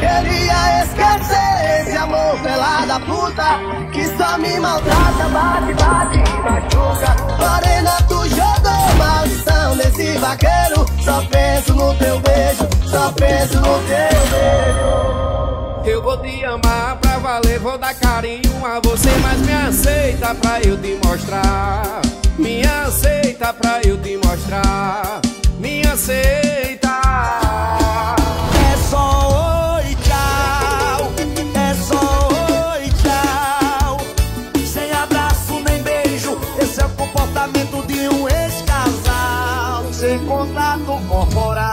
Queria esquecer esse amor pelada puta Que só me maltrata, bate, bate machuca. Morena, tu jogou maldição nesse vaqueiro. Só penso no teu beijo, só penso no teu beijo vou te amar pra valer, vou dar carinho a você Mas me aceita pra eu te mostrar. Me aceita pra eu te mostrar. Me aceita. Comportamento de um ex-casal. Sem contato corporal.